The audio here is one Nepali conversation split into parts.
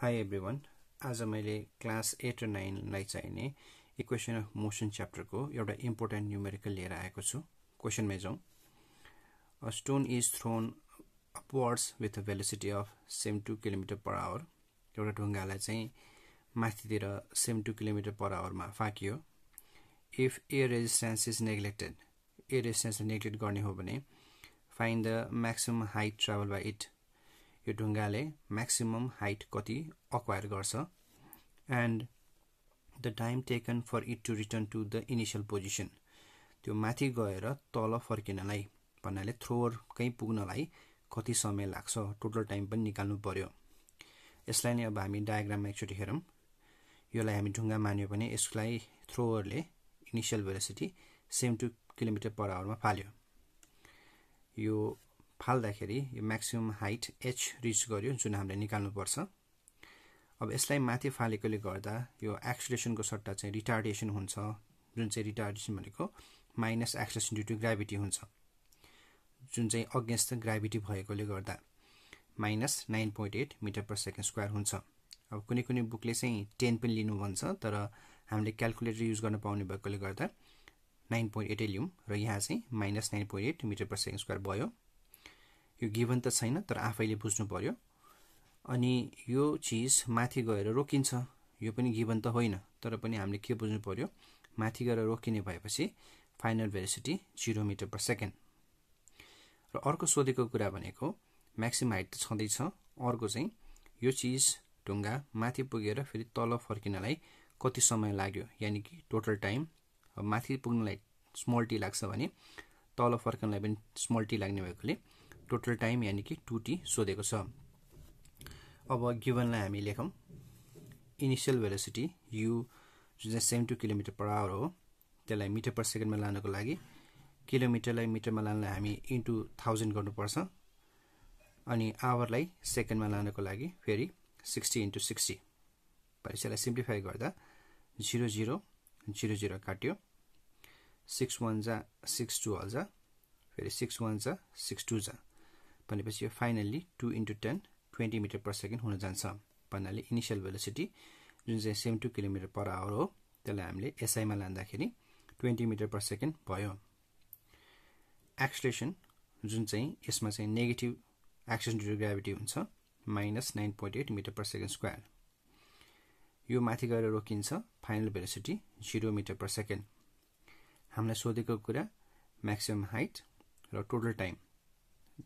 हाई एभ्री वान आज मैले क्लास एट र नाइनलाई चाहिने इक्वेसन अफ मोसन च्याप्टरको एउटा इम्पोर्टेन्ट न्युमेरिकल लिएर आएको छु। क्वेसनमै जाउँ। A stone is thrown upwards with a velocity of seventy two kilometre per hour एउटा ढुङ्गालाई चाहिँ माथितिर सेम टू किलोमिटर पर आवरमा फ्याँकियो if air resistance is neglected air रेजिस्टेन्सलाई neglect गर्ने हो भने find the maximum height travel by it यो ढुङ्गाले म्याक्सिमम हाइट कति अक्वायर गर्छ. And the time taken for it to return to the initial position त्यो माथि गएर तल फर्किनलाई भन्नाले थ्रोवर कहीँ पुग्नलाई कति समय लाग्छ टोटल टाइम पनि निकाल्नु पर्यो. यसलाई नै अब हामी डायग्राममा एकचोटि हेरौँ। यसलाई हामी ढुङ्गा मान्यो भने यसलाई थ्रोवरले initial velocity seven two kilometre per आवरमा फाल्यो। यो फाल्दाखेरि यो म्याक्सिमम् हाइट एच रिच गर्यो जुन हामीले निकाल्नुपर्छ। अब यसलाई माथि फालेकोले गर्दा यो एक्सलेसनको सट्टा चाहिँ रिटार्डेसन हुन्छ जुन चाहिँ रिटार्डेसन भनेको minus acceleration due to gravity हुन्छ। जुन चाहिँ अगेन्स्ट ग्राभिटी भएकोले गर्दा minus nine point eight metre per second square हुन्छ। अब कुनै कुनै बुकले चाहिँ टेन पनि लिनु भन्छ तर हामीले क्यालकुलेटर युज गर्न पाउने भएकोले गर्दा नाइन पोइन्ट एटै लिउँ र यहाँ चाहिँ minus nine point eight metre per second square भयो। यो गिभन त छैन तर आफैले बुझ्नु पर्यो। अनि यो चिज माथि गएर रोकिन्छ। यो पनि गिभन त होइन तर पनि हामीले के बुझ्नु पर्यो? माथि गएर रोकिने भएपछि final velocity zero metre per second र अर्को सोधेको कुरा भनेको म्याक्सिमम हाइट त छँदैछ। अर्को चाहिँ यो चिज ढुङ्गा माथि पुगेर फेरि तल फर्किनलाई कति समय लाग्यो? यानि कि टोटल टाइम माथि पुग्नलाई स्मल टी लाग्छ भने तल फर्कनलाई पनि स्मल टी लाग्ने भएकोले टोटल टाइम यानि कि टु टी सोधेको छ। अब गिभनलाई हामी लेखौँ। इनिसियल भेलोसिटी यु जुन चाहिँ seven two kilometre per hour हो त्यसलाई मिटर पर सेकेन्डमा लानको लागि किलोमिटरलाई मिटरमा लानलाई हामी इन्टु थाउजन्ड गर्नुपर्छ। अनि आवरलाई सेकेन्डमा लानको लागि फेरि सिक्सटी इन्टु सिक्सटी। भनेपछि यसलाई सिम्प्लिफाई गर्दा जिरो जिरो जिरो जिरो काट्यो। सिक्स वान जा सिक्स टू हल्जा फेरि सिक्स वान जा सिक्स टू जा। भनेपछि यो finally to into ten twenty metre per second हुन जान्छ। भन्नाले इनिसियल भेलोसिटी जुन चाहिँ seven two kilometre per hour हो त्यसलाई हामीले एसआईमा लाँदाखेरि ट्वेन्टी मिटर पर सेकेन्ड भयो। एक्सलेसन जुन चाहिँ यसमा चाहिँ नेगेटिभ एक्सन ड्यु ग्राभिटी हुन्छ minus nine point eight metre per second square यो माथि गएर रोकिन्छ final velocity zero metre per second हामीलाई सोधेको कुरा म्याक्सिमम हाइट र total time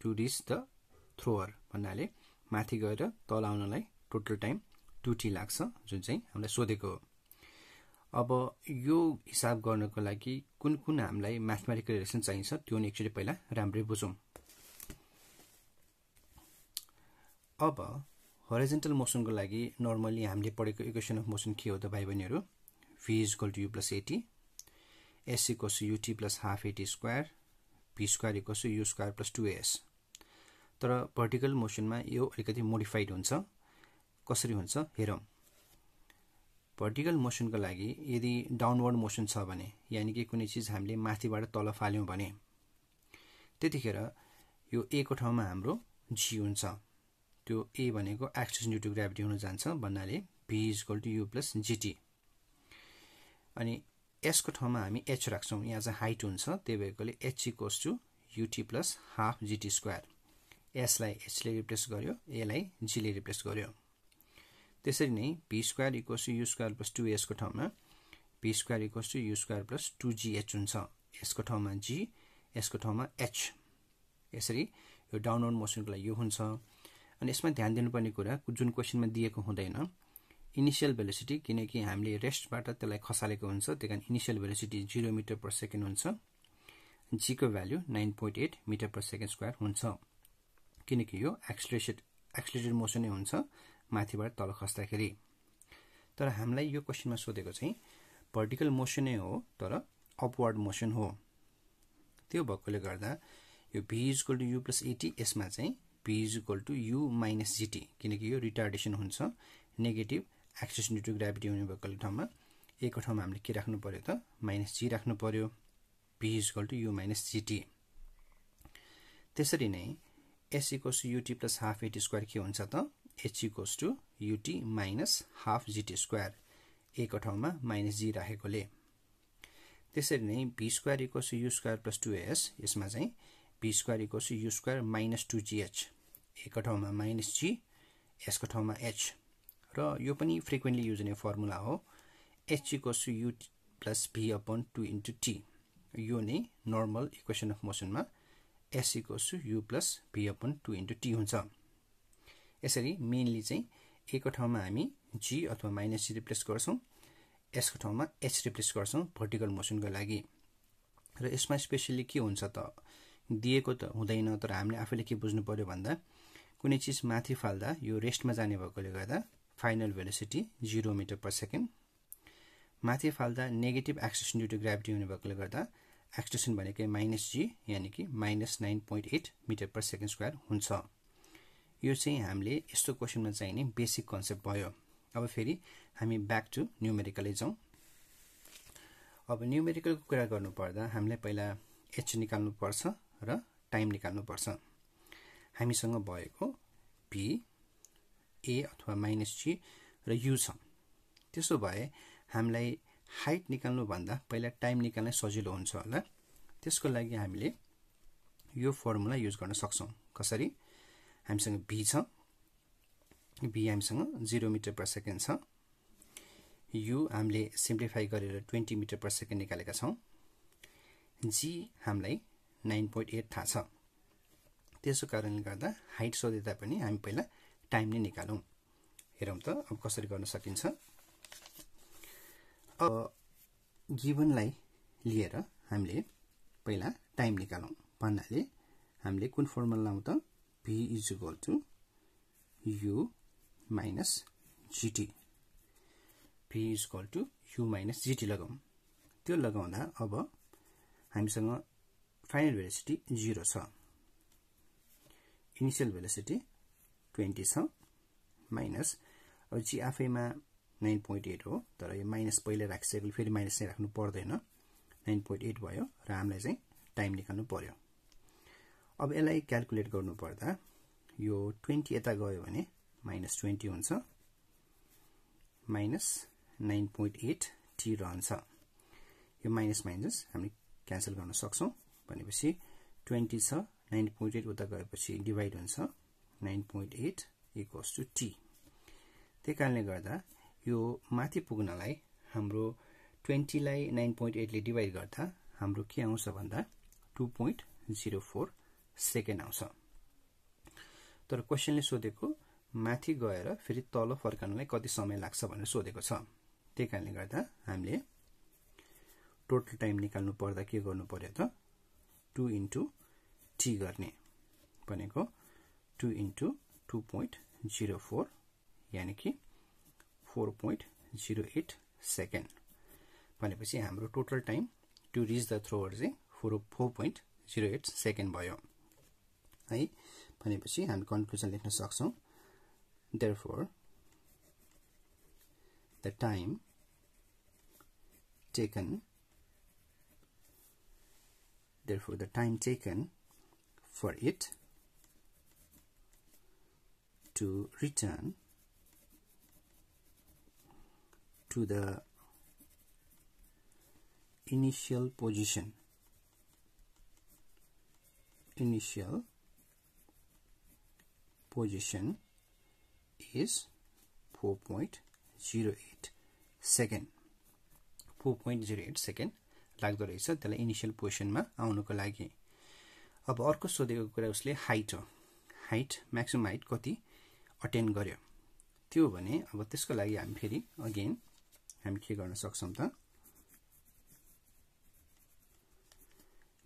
to reach the thrower भन्नाले माथि गएर तल आउनलाई टोटल टाइम टु टी लाग्छ जुन चाहिँ हामीलाई सोधेको हो। अब यो हिसाब गर्नको लागि कुन कुन हामीलाई म्याथमेटिकल रिलेसन चाहिन्छ त्यो नि एकचोटि पहिला राम्रै बुझौँ। अब हरिजेन्टल मोसनको लागि नर्मली हामीले पढेको इक्वेसन अफ मोसन के हो त भाइ बहिनीहरू? Is equal to U plus AT S equals to UT plus half AT square V square equals to U square plus two S तर भर्टिकल मोसनमा यो अलिकति मोडिफाइड हुन्छ। कसरी हुन्छ? हेरौँ। भर्टिकल मोसनको लागि यदि डाउनवर्ड मोसन छ भने यानि कि कुनै चिज हामीले माथिबाट तल फाल्यौँ भने त्यतिखेर यो ए को ठाउँमा हाम्रो जी हुन्छ। त्यो ए भनेको एक्सिस ड्यु ग्राभिटी हुन जान्छ भन्नाले v equal to u plus gt अनि यसको ठाउँमा हामी एच राख्छौँ। यहाँ चाहिँ हाइट हुन्छ त्यही भएकोले h equals to u t plus half g t square एसलाई एचले रिप्लेस गर्यो एलाई जीले रिप्लेस गर्यो। त्यसरी नै v square equals to u square plus two एसको ठाउँमा। V square equals to u square plus two g h हुन्छ। यसको ठाउँमा जी यसको ठाउँमा एच यसरी यो डाउनवर्ड मोसनको लागि यो हुन्छ। अनि यसमा ध्यान दिनुपर्ने कुरा जुन क्वेसनमा दिएको हुँदैन इनिसियल भेलोसिटी किनकि हामीले रेस्टबाट त्यसलाई खसालेको हुन्छ त्यही कारण initial velocity zero metre per second हुन्छ। जीको value nine point eight metre per second square हुन्छ। किनकि यो एक्सलेटेड एक्सलेटेड मोसनै हुन्छ माथिबाट तल खस्दाखेरि। तर हामीलाई यो क्वेसनमा सोधेको चाहिँ भर्टिकल मोसनै हो तर अपवर्ड मोसन हो। त्यो भएकोले गर्दा यो v is equal to u plus a t यसमा चाहिँ v is equal to u minus g t किनकि यो रिटार्डेसन हुन्छ नेगेटिभ एक्सेस ड्यु टु ग्राभिटी हुने भएको ठाउँमा एको ठाउँमा हामीले के राख्नु पर्यो त? माइनस जी राख्नु पर्यो। V is equal to u minus g t त्यसरी नै s equals u t plus half a t square के हुन्छ त? H equals to u t minus half g t स्क्वायरएको ठाउँमा माइनस जी राखेकोले। त्यसरी नै v square equals to u square plus two s यसमा चाहिँ v square equals to u square minus two g h एको ठाउँमा माइनस जी यसको ठाउँमा एच र यो पनि फ्रिक्वेन्टली युज हुने फर्मुला हो। H equals to u plus v upon two into t यो नै normal equation of मोसनमा s equals to u plus v upon two into t हुन्छ। यसरी मेनली चाहिँ एको ठाउँमा हामी जी अथवा माइनस जी रिप्लेस गर्छौँ यसको ठाउँमा एच रिप्लेस गर्छौँ भर्टिकल मोसनको लागि। र यसमा स्पेसली के हुन्छ त? दिएको त हुँदैन तर हामीले आफैले के बुझ्नु पऱ्यो भन्दा कुनै चिज माथि फाल्दा यो रेस्टमा जाने भएकोले गर्दा final velocity zero metre per second माथि फाल्दा negative acceleration due to gravity हुने भएकोले गर्दा एक्सटेसन भनेकै माइनस जी यानि कि minus nine point eight metre per second square हुन्छ। यो चाहिँ हामीले यस्तो क्वेसनमा चाहिने बेसिक कन्सेप्ट भयो। अब फेरि हामी ब्याक टु न्युमेरिकलै जाउँ। अब न्युमेरिकलको कुरा गर्नुपर्दा हामीलाई पहिला एच निकाल्नुपर्छ र टाइम निकाल्नुपर्छ। हामीसँग भएको पी ए अथवा माइनस जी र यु छ त्यसो भए हामीलाई हाइट निकाल्नुभन्दा पहिला टाइम निकाल्न सजिलो हुन्छ होला। त्यसको लागि हामीले यो फर्मुला युज गर्न सक्छौँ। कसरी? हामीसँग भी छ। भी हामीसँग जिरो मिटर पर सेकेन्ड छ। यु हामीले सिम्प्लिफाई गरेर ट्वेन्टी मिटर पर सेकेन्ड निकालेका छौँ। जी हामीलाई नाइन पोइन्ट एट थाहा छ। त्यसो कारणले गर्दा हाइट सोधे तापनि हामी पहिला टाइम नै निकालौँ। हेरौँ त अब कसरी गर्न सकिन्छ। अब गिभनलाई लिएर हामीले पहिला टाइम निकालौँ। भन्नाले हामीले कुन फर्मुला लाउँ त? V is equal to u minus g t v is equal to u minus g t लगाउँ। त्यो लगाउँदा अब हामीसँग फाइनल भेलोसिटी जिरो छ। इनिसियल भेलोसिटी ट्वेन्टी छ माइनस। अब जी आफैमा नाइन पोइन्ट एट हो तर यो माइनस पहिला राखिसकेको फेरि माइनस चाहिँ राख्नु पर्दैन। नाइन पोइन्ट एट भयो र हामीलाई चाहिँ टाइम निकाल्नु पर्यो। अब यसलाई क्यालकुलेट गर्नुपर्दा यो ट्वेन्टी यता गयो भने माइनस ट्वेन्टी हुन्छ minus nine point eight t रहन्छ। यो माइनस माइनस हामी क्यान्सल गर्न सक्छौँ। भनेपछि ट्वेन्टी छ नाइन पोइन्ट एट उता गएपछि डिभाइड हुन्छ। Nine point eight equals to त्यही कारणले गर्दा यो माथि पुग्नलाई हाम्रो ट्वेन्टीलाई नाइन पोइन्ट एटले डिभाइड गर्दा हाम्रो के आउँछ भन्दा two point zero four second आउँछ। तर क्वेसनले सोधेको माथि गएर फेरि तल फर्काउनलाई कति समय लाग्छ भनेर सोधेको छ। त्यही कारणले गर्दा हामीले टोटल टाइम निकाल्नु पर्दा के गर्नु पर्यो त? टु इन्टु टी गर्ने भनेको two into two point zero four यानि कि four point zero eight second भनेपछि हाम्रो total time to reach the thrower चाहिँ four four point zero eight second भयो। है भनेपछि हामी कन्क्लुजन लेख्न सक्छौँ। Therefore the time taken therefore the time taken for it to return to the initial position. Initial position is 4.08 second. 4.08 second लाग्दो रहेछ त्यसलाई इनिसियल पोजिसनमा आउनुको लागि। अब अर्को सोधेको कुरा उसले हाइट हो। हाइट म्याक्सिमम् हाइट कति? अटेन्ड गर्यो। त्यो भने अब त्यसको लागि हामी फेरि अगेन हामी के गर्न सक्छौँ त?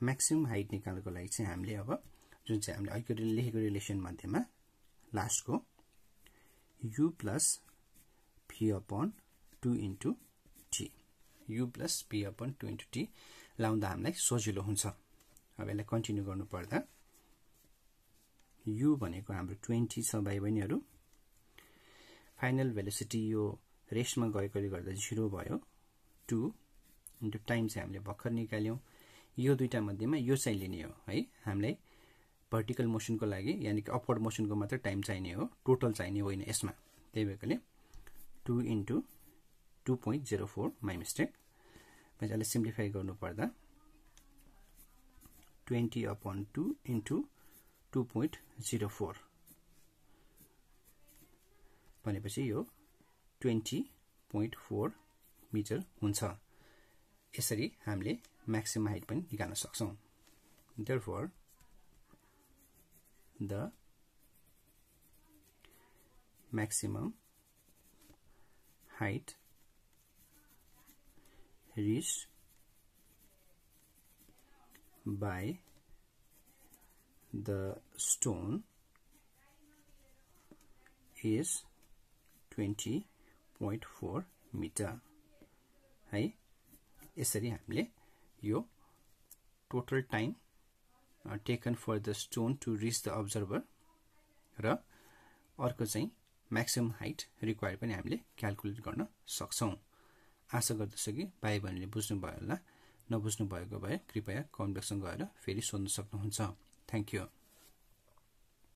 म्याक्सिमम् हाइट निकाल्नको लागि चाहिँ हामीले अब जुन चाहिँ हामीले अघि लेखेको रिलेसन मध्येमा लास्टको u plus v upon two into t u plus p upon two into t लाउँदा हामीलाई सजिलो हुन्छ। अब यसलाई कन्टिन्यू गर्नुपर्दा यु भनेको हाम्रो ट्वेन्टी छ भाइ बहिनीहरू फाइनल भेलोसिटी यो रेस्टमा गएकोले गर्दा जिरो भयो। टु इन्टु टाइम चाहिँ हामीले भर्खर निकाल्यौँ। यो दुइटा मध्येमा यो चाहिँ लिने हो है। हामीलाई भर्टिकल मोसनको लागि यानि कि अपवर्ड मोसनको मात्रै टाइम चाहिने हो टोटल चाहिने होइन यसमा। त्यही भएकोले two into two point zero four my mistake यसलाई सिम्प्लिफाई गर्नुपर्दा twenty upon two into two point zero four भनेपछि यो ट्वेन्टी पोइन्ट फोर मिटर हुन्छ। यसरी हामीले म्याक्सिमम हाइट पनि निकाल्न सक्छौँ। Therefore the maximum height reached by the stone is 20.4 metre है? यसरी हामीले यो total time taken for the stone to reach the observer र अर्को चाहिँ म्याक्सिमम हाइट रिक्वायर पनि हामीले क्यालकुलेट गर्न सक्छौँ। आशा गर्दछु कि भाइ बहिनीले बुझ्नुभयो होला। नबुझ्नु भएको भए कृपया कमेन्ट बक्समा गएर फेरि सोध्न सक्नुहुन्छ। Thank you